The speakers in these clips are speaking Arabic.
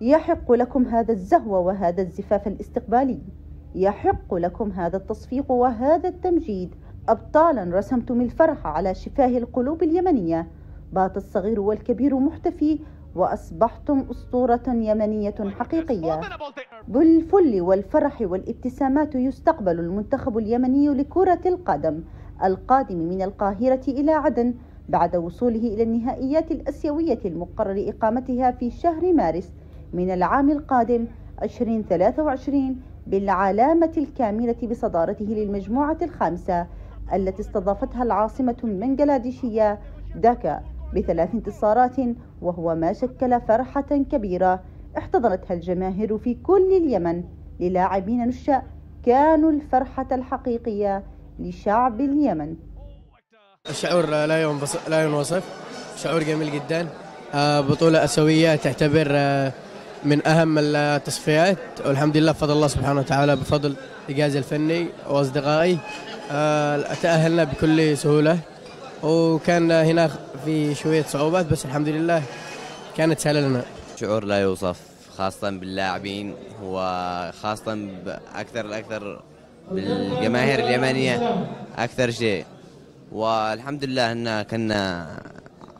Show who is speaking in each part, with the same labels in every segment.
Speaker 1: يحق لكم هذا الزهو وهذا الزفاف الاستقبالي. يحق لكم هذا التصفيق وهذا التمجيد. أبطالا رسمتم الفرح على شفاه القلوب اليمنية. بات الصغير والكبير محتفي وأصبحتم أسطورة يمنية حقيقية. بالفل والفرح والابتسامات يستقبل المنتخب اليمني لكرة القدم. القادم من القاهرة إلى عدن بعد وصوله إلى النهائيات الأسيوية المقرر إقامتها في شهر مارس. من العام القادم 2023 بالعلامة الكاملة بصدارته للمجموعة الخامسة التي استضافتها العاصمة المنجلاديشية داكا بثلاث انتصارات وهو ما شكل فرحة كبيرة احتضنتها الجماهير في كل اليمن للاعبين نشأ كانوا الفرحة الحقيقية لشعب اليمن.
Speaker 2: الشعور لا ينوصف. شعور جميل جدا. آه، بطولة أسيوية تعتبر آه، من أهم التصفيات والحمد لله بفضل الله سبحانه وتعالى بفضل الجهاز الفني وأصدقائي. آه، تأهلنا بكل سهولة. وكان هنا في شوية صعوبات بس الحمد لله كانت سهلة لنا.
Speaker 3: شعور لا يوصف خاصة باللاعبين وخاصة أكثر الأكثر بالجماهير اليمنية أكثر شيء. والحمد لله أن كنا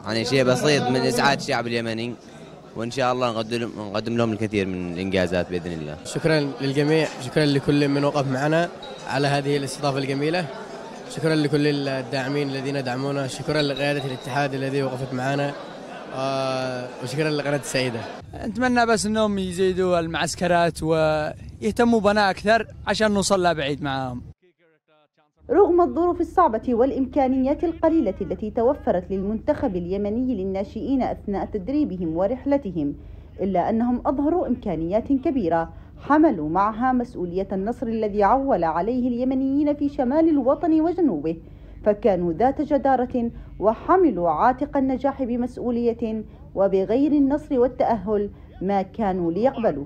Speaker 3: يعني شيء بسيط من إسعاد الشعب اليمني. وإن شاء الله نقدم نقدم لهم الكثير من الإنجازات بإذن الله.
Speaker 2: شكرا للجميع، شكرا لكل من وقف معنا على هذه الاستضافة الجميلة. شكرا لكل الداعمين الذين دعمونا، شكرا لقيادة الاتحاد الذي وقفت معنا. آه وشكرا لقناة السعيده.
Speaker 4: نتمنى بس إنهم يزيدوا المعسكرات ويهتموا بنا أكثر عشان نوصل لها بعيد معاهم.
Speaker 1: رغم الظروف الصعبة والإمكانيات القليلة التي توفرت للمنتخب اليمني للناشئين أثناء تدريبهم ورحلتهم إلا أنهم أظهروا إمكانيات كبيرة حملوا معها مسؤولية النصر الذي عول عليه اليمنيين في شمال الوطن وجنوبه فكانوا ذات جدارة وحملوا عاتق النجاح بمسؤولية وبغير النصر والتأهل ما كانوا ليقبلوا.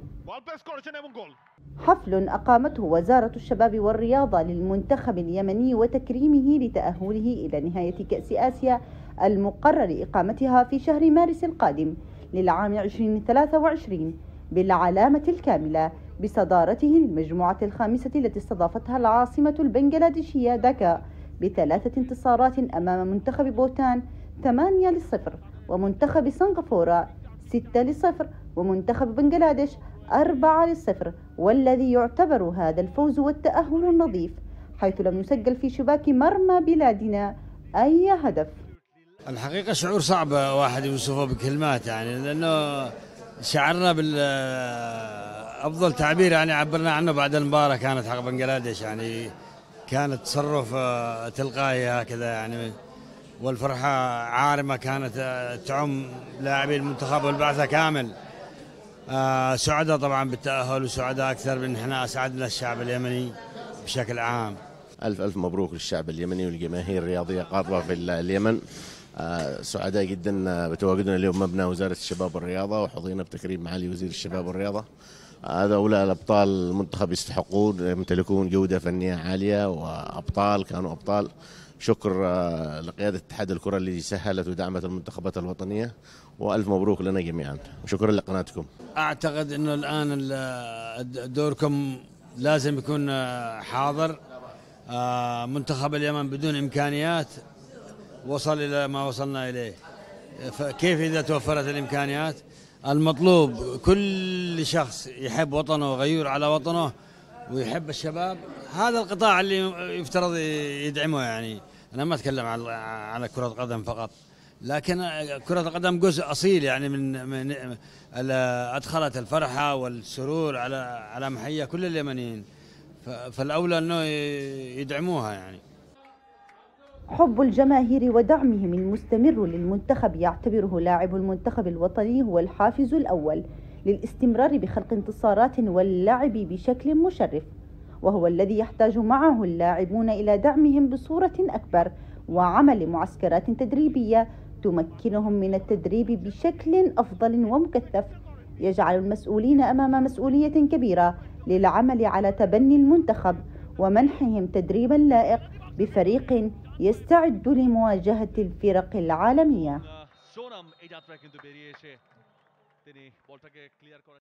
Speaker 1: حفل أقامته وزارة الشباب والرياضة للمنتخب اليمني وتكريمه لتأهله إلى نهاية كأس آسيا المقرر إقامتها في شهر مارس القادم للعام 2023 بالعلامة الكاملة بصدارته للمجموعة الخامسة التي استضافتها العاصمة البنغلاديشية داكا بثلاثة انتصارات أمام منتخب بوتان 8 للصفر ومنتخب سنغافورة 6 لصفر ومنتخب بنغلاديش أربعة للصفر والذي يعتبر هذا الفوز والتأهل النظيف حيث لم يسجل في شباك مرمى بلادنا أي هدف.
Speaker 5: الحقيقة شعور صعب واحد يوصفه بكلمات يعني لأنه شعرنا بال أفضل تعبير يعني عبرنا عنه بعد المباراة كانت حق بنجلاديش يعني كانت تصرف تلقائي هكذا يعني والفرحة عارمة كانت تعم لاعبي المنتخب والبعثة كامل. آه سعداء طبعا بالتأهل وسعداء أكثر من إحنا أسعدنا الشعب اليمني بشكل عام.
Speaker 6: ألف ألف مبروك للشعب اليمني والجماهير الرياضية قاطبة في اليمن. آه سعداء جدا بتواجدنا اليوم مبنى وزارة الشباب والرياضة وحظينا بتكريم معالي وزير الشباب والرياضة. هؤلاء الأبطال المنتخب يستحقون يمتلكون جودة فنية عالية وأبطال كانوا أبطال. شكر آه لقيادة اتحاد الكرة اللي سهلت ودعمت المنتخبات الوطنية وألف مبروك لنا جميعا. وشكرا لقناتكم.
Speaker 5: أعتقد إنه الآن دوركم لازم يكون حاضر. منتخب اليمن بدون إمكانيات وصل إلى ما وصلنا إليه. فكيف إذا توفرت الإمكانيات؟ المطلوب كل شخص يحب وطنه وغيور على وطنه. ويحب الشباب. هذا القطاع اللي يفترض يدعمه يعني. أنا ما أتكلم على كرة القدم فقط. لكن كرة القدم جزء أصيل يعني من من أدخلت الفرحة والسرور على على محيا كل اليمنيين. فالأولى أنه يدعموها يعني.
Speaker 1: حب الجماهير ودعمهم المستمر للمنتخب يعتبره لاعب المنتخب الوطني هو الحافز الأول. للاستمرار بخلق انتصارات واللعب بشكل مشرف وهو الذي يحتاج معه اللاعبون إلى دعمهم بصورة أكبر وعمل معسكرات تدريبية تمكنهم من التدريب بشكل أفضل ومكثف. يجعل المسؤولين أمام مسؤولية كبيرة للعمل على تبني المنتخب ومنحهم تدريبا لائق بفريق يستعد لمواجهة الفرق তিনি বলটাকে ক্লিয়ার করে